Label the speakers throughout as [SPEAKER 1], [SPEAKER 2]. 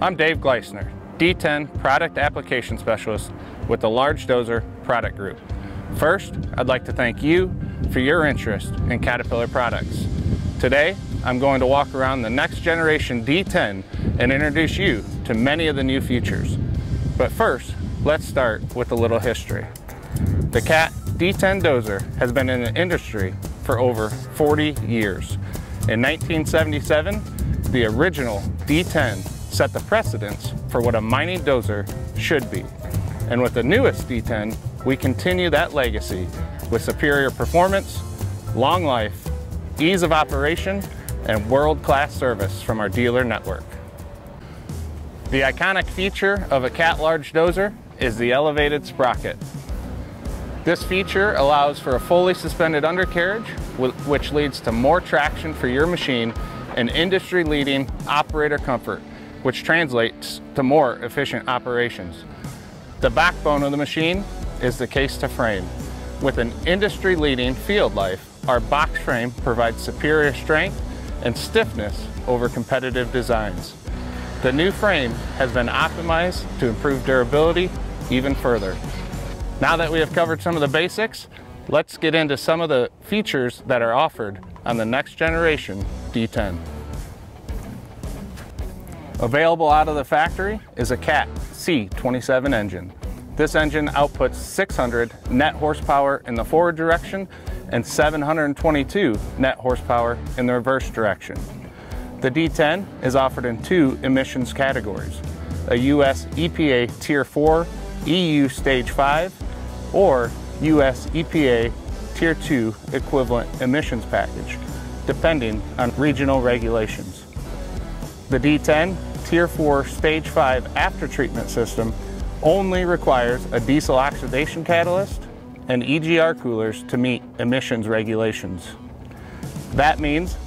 [SPEAKER 1] I'm Dave Gleissner, D10 Product Application Specialist with the Large Dozer Product Group. First, I'd like to thank you for your interest in Caterpillar products. Today, I'm going to walk around the next generation D10 and introduce you to many of the new features. But first, let's start with a little history. The CAT D10 dozer has been in the industry for over 40 years. In 1977, the original D10 set the precedence for what a mining dozer should be. And with the newest D10, we continue that legacy with superior performance, long life, ease of operation, and world-class service from our dealer network. The iconic feature of a CAT large dozer is the elevated sprocket. This feature allows for a fully suspended undercarriage, which leads to more traction for your machine and industry-leading operator comfort, which translates to more efficient operations. The backbone of the machine is the case to frame. With an industry-leading field life, our box frame provides superior strength and stiffness over competitive designs. The new frame has been optimized to improve durability even further. Now that we have covered some of the basics, let's get into some of the features that are offered on the next generation D10. Available out of the factory is a CAT C27 engine. This engine outputs 600 net horsepower in the forward direction and 722 net horsepower in the reverse direction. The D10 is offered in two emissions categories, a US EPA Tier 4 EU Stage 5 or US EPA Tier 2 equivalent emissions package, depending on regional regulations. The D10 Tier 4 Stage 5 after treatment system only requires a diesel oxidation catalyst and EGR coolers to meet emissions regulations. That means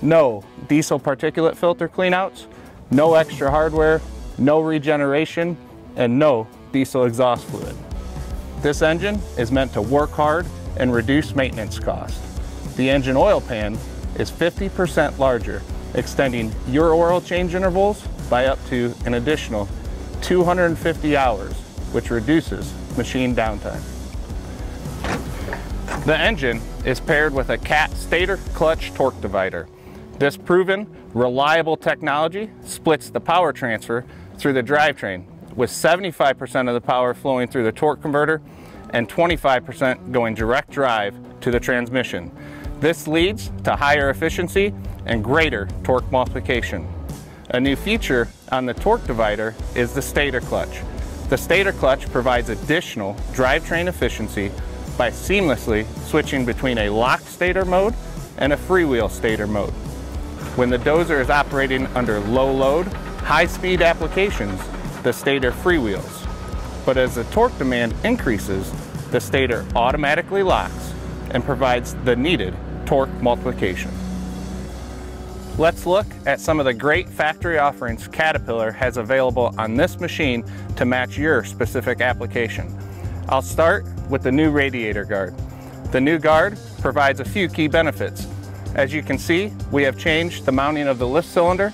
[SPEAKER 1] no diesel particulate filter cleanouts, no extra hardware, no regeneration, and no diesel exhaust fluid. This engine is meant to work hard and reduce maintenance costs. The engine oil pan is 50% larger, extending your oil change intervals by up to an additional 250 hours, which reduces machine downtime. The engine is paired with a CAT stator clutch torque divider. This proven, reliable technology splits the power transfer through the drivetrain with 75% of the power flowing through the torque converter and 25% going direct drive to the transmission. This leads to higher efficiency and greater torque multiplication. A new feature on the torque divider is the stator clutch. The stator clutch provides additional drivetrain efficiency by seamlessly switching between a locked stator mode and a freewheel stator mode. When the dozer is operating under low load, high speed applications, the stator freewheels. But as the torque demand increases, the stator automatically locks and provides the needed torque multiplication. Let's look at some of the great factory offerings Caterpillar has available on this machine to match your specific application. I'll start with the new radiator guard. The new guard provides a few key benefits. As you can see, we have changed the mounting of the lift cylinder.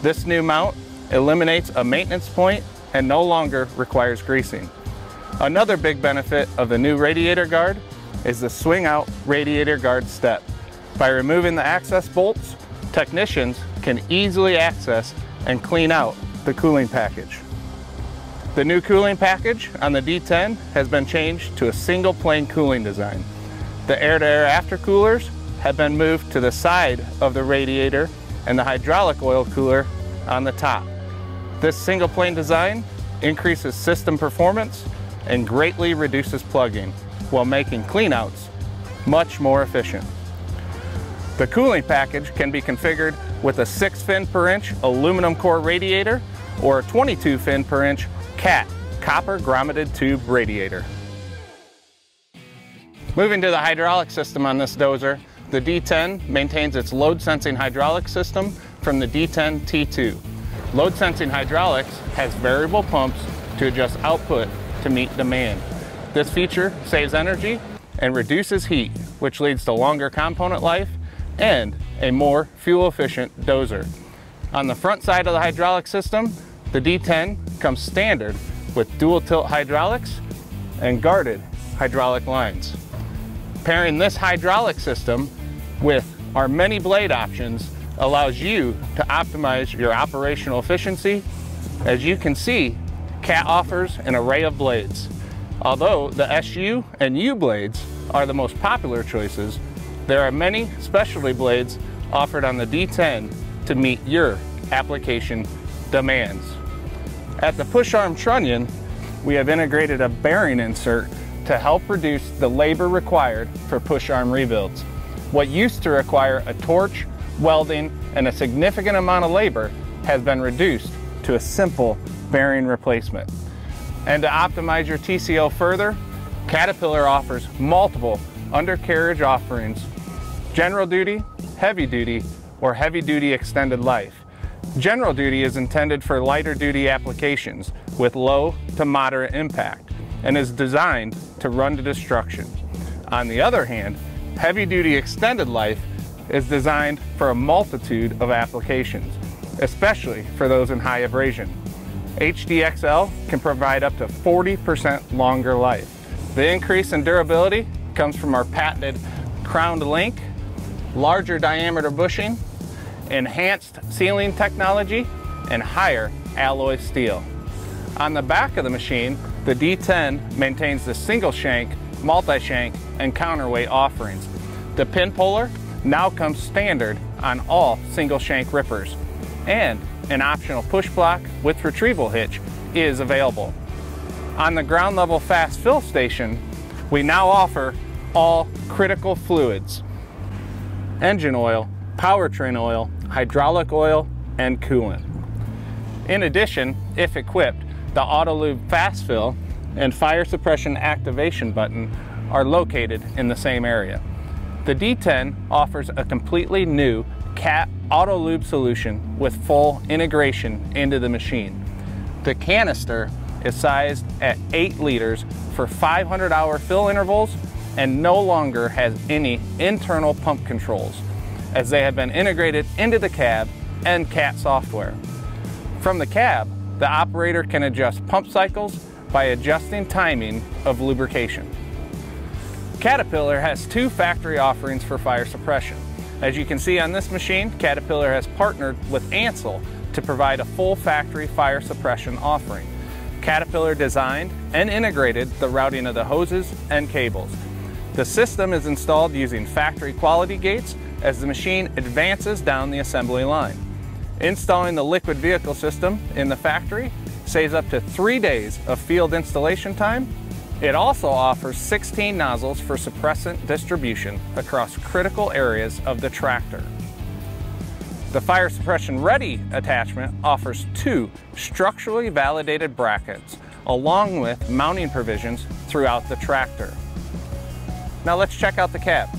[SPEAKER 1] This new mount eliminates a maintenance point and no longer requires greasing. Another big benefit of the new radiator guard is the swing out radiator guard step. By removing the access bolts, technicians can easily access and clean out the cooling package. The new cooling package on the D10 has been changed to a single plane cooling design. The air-to-air -air after coolers have been moved to the side of the radiator and the hydraulic oil cooler on the top. This single plane design increases system performance and greatly reduces plugging while making cleanouts much more efficient. The cooling package can be configured with a 6 fin per inch aluminum core radiator or a 22 fin per inch CAT copper grommeted tube radiator. Moving to the hydraulic system on this dozer, the D10 maintains its load sensing hydraulic system from the D10 T2. Load sensing hydraulics has variable pumps to adjust output to meet demand. This feature saves energy and reduces heat, which leads to longer component life and a more fuel efficient dozer. On the front side of the hydraulic system, the D10 comes standard with dual tilt hydraulics and guarded hydraulic lines. Pairing this hydraulic system with our many blade options allows you to optimize your operational efficiency. As you can see, CAT offers an array of blades. Although the SU and U blades are the most popular choices, there are many specialty blades offered on the D10 to meet your application demands. At the push arm trunnion, we have integrated a bearing insert to help reduce the labor required for push arm rebuilds. What used to require a torch, welding, and a significant amount of labor has been reduced to a simple bearing replacement. And to optimize your TCO further, Caterpillar offers multiple undercarriage offerings, general duty, heavy duty, or heavy duty extended life. General duty is intended for lighter duty applications with low to moderate impact and is designed to run to destruction. On the other hand, heavy duty extended life is designed for a multitude of applications, especially for those in high abrasion. HDXL can provide up to 40% longer life. The increase in durability comes from our patented crowned link, larger diameter bushing, enhanced sealing technology, and higher alloy steel. On the back of the machine, the D10 maintains the single shank, multi-shank, and counterweight offerings. The pin puller now comes standard on all single shank rippers, and an optional push block with retrieval hitch is available. On the ground level fast fill station, we now offer all critical fluids, engine oil, powertrain oil, hydraulic oil, and coolant. In addition, if equipped, the AutoLube Fast Fill and Fire Suppression Activation button are located in the same area. The D10 offers a completely new CAT AutoLube solution with full integration into the machine. The canister is sized at 8 liters for 500 hour fill intervals and no longer has any internal pump controls as they have been integrated into the cab and CAT software. From the cab, the operator can adjust pump cycles by adjusting timing of lubrication. Caterpillar has two factory offerings for fire suppression. As you can see on this machine, Caterpillar has partnered with Ansul to provide a full factory fire suppression offering. Caterpillar designed and integrated the routing of the hoses and cables. The system is installed using factory quality gates as the machine advances down the assembly line. Installing the liquid vehicle system in the factory saves up to three days of field installation time it also offers 16 nozzles for suppressant distribution across critical areas of the tractor. The fire suppression ready attachment offers two structurally validated brackets along with mounting provisions throughout the tractor. Now let's check out the cab.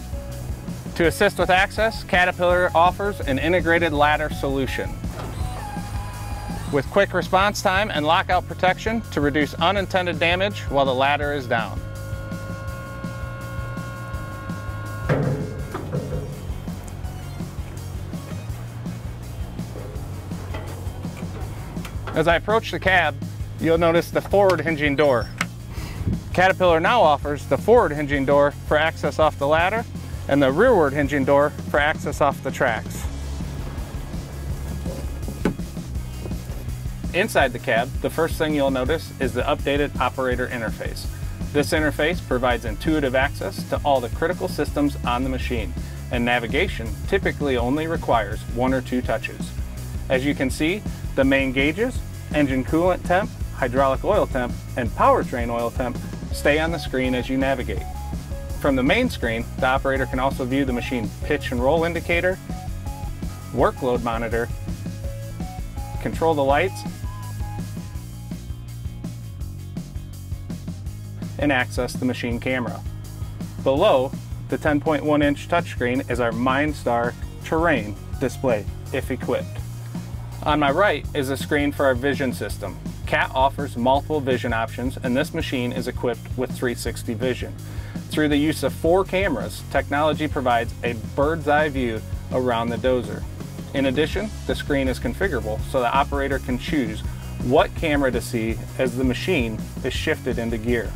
[SPEAKER 1] To assist with access, Caterpillar offers an integrated ladder solution with quick response time and lockout protection to reduce unintended damage while the ladder is down. As I approach the cab, you'll notice the forward hinging door. Caterpillar now offers the forward hinging door for access off the ladder and the rearward hinging door for access off the tracks. Inside the cab, the first thing you'll notice is the updated operator interface. This interface provides intuitive access to all the critical systems on the machine, and navigation typically only requires one or two touches. As you can see, the main gauges, engine coolant temp, hydraulic oil temp, and powertrain oil temp stay on the screen as you navigate. From the main screen, the operator can also view the machine pitch and roll indicator, workload monitor, control the lights, and access the machine camera. Below, the 10.1 inch touchscreen is our MineStar terrain display, if equipped. On my right is a screen for our vision system. CAT offers multiple vision options and this machine is equipped with 360 vision. Through the use of four cameras, technology provides a bird's eye view around the dozer. In addition, the screen is configurable so the operator can choose what camera to see as the machine is shifted into gear.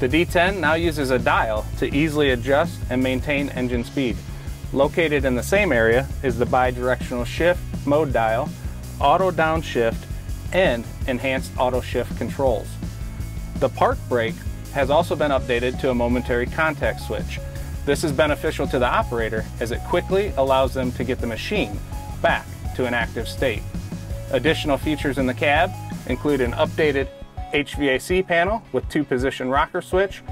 [SPEAKER 1] The D10 now uses a dial to easily adjust and maintain engine speed. Located in the same area is the bidirectional shift mode dial, auto downshift, and enhanced auto shift controls. The park brake has also been updated to a momentary contact switch. This is beneficial to the operator as it quickly allows them to get the machine back to an active state. Additional features in the cab include an updated HVAC panel with two position rocker switch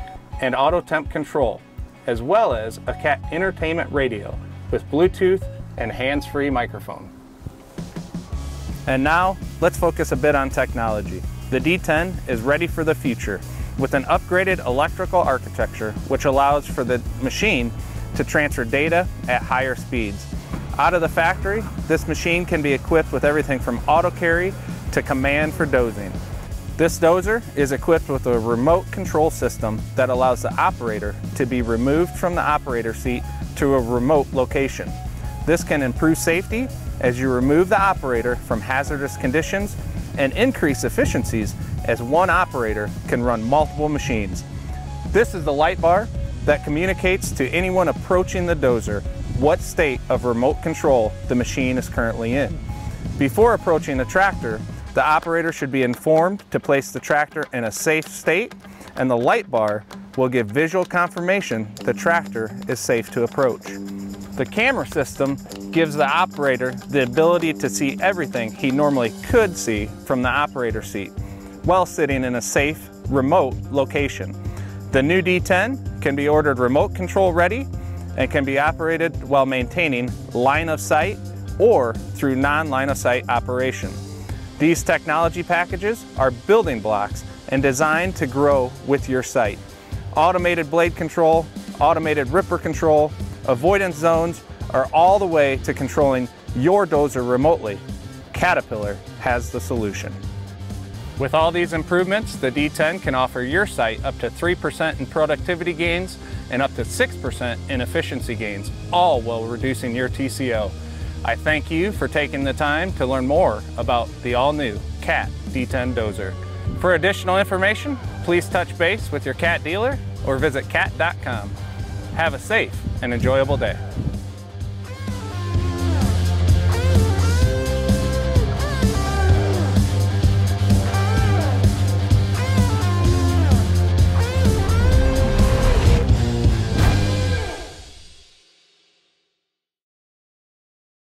[SPEAKER 1] and auto temp control, as well as a cat entertainment radio with Bluetooth and hands-free microphone. And now, let's focus a bit on technology. The D10 is ready for the future with an upgraded electrical architecture which allows for the machine to transfer data at higher speeds. Out of the factory, this machine can be equipped with everything from auto carry to command for dozing. This dozer is equipped with a remote control system that allows the operator to be removed from the operator seat to a remote location. This can improve safety as you remove the operator from hazardous conditions and increase efficiencies as one operator can run multiple machines. This is the light bar that communicates to anyone approaching the dozer what state of remote control the machine is currently in. Before approaching the tractor, the operator should be informed to place the tractor in a safe state and the light bar will give visual confirmation the tractor is safe to approach. The camera system gives the operator the ability to see everything he normally could see from the operator seat while sitting in a safe, remote location. The new D10 can be ordered remote control ready and can be operated while maintaining line of sight or through non-line of sight operation. These technology packages are building blocks and designed to grow with your site. Automated blade control, automated ripper control, avoidance zones are all the way to controlling your dozer remotely. Caterpillar has the solution. With all these improvements, the D10 can offer your site up to 3% in productivity gains and up to 6% in efficiency gains, all while reducing your TCO. I thank you for taking the time to learn more about the all-new CAT D10 Dozer. For additional information, please touch base with your CAT dealer or visit cat.com. Have a safe and enjoyable day.